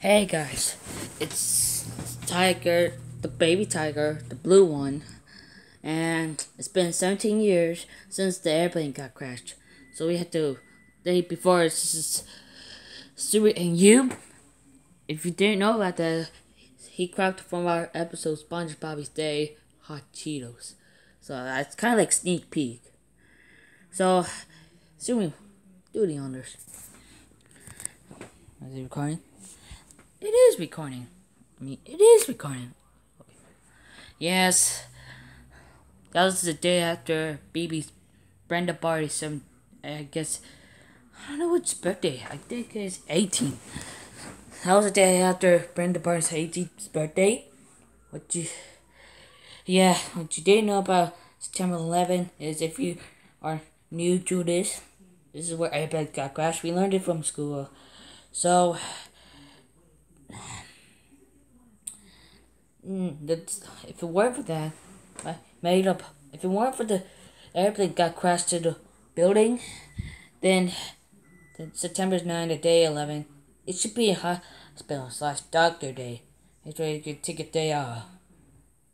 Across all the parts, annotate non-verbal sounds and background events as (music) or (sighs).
Hey guys, it's Tiger, the baby tiger, the blue one, and it's been 17 years since the airplane got crashed. So we had to, day before, it's just Stuart and you. If you didn't know about that, he cropped from our episode SpongeBob's Day Hot Cheetos. So that's kind of like sneak peek. So, Stuart, do the honors. Is it recording? It is recording. I mean, it is recording. Okay. Yes. That was the day after BB's Brenda Barty's seven. I guess I don't know which birthday. I think it's 18. That was the day after Brenda Barty's 18th birthday. What you? Yeah, what you didn't know about September 11 is if you are new to this, this is where everybody got crashed. We learned it from school. So Mm, that's, if it weren't for that, I made up. If it weren't for the airplane got crashed to the building, then, then September 9 to day 11, it should be a hospital slash doctor day. It's where you could take a day off.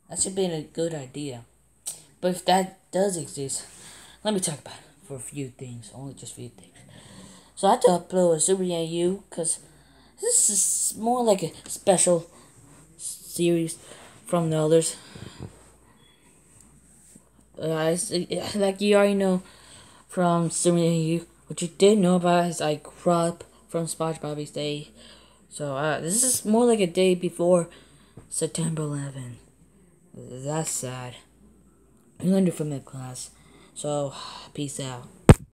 That should be a good idea. But if that does exist, let me talk about it for a few things. Only just a few things. So I had to upload a Super U because this is more like a special series from the others. Uh, (laughs) like you already know from Super U, what you did know about is I grew up from SpongeBob's Day. So uh, this is more like a day before September 11. That's sad. I learned it from that class. So, (sighs) peace out.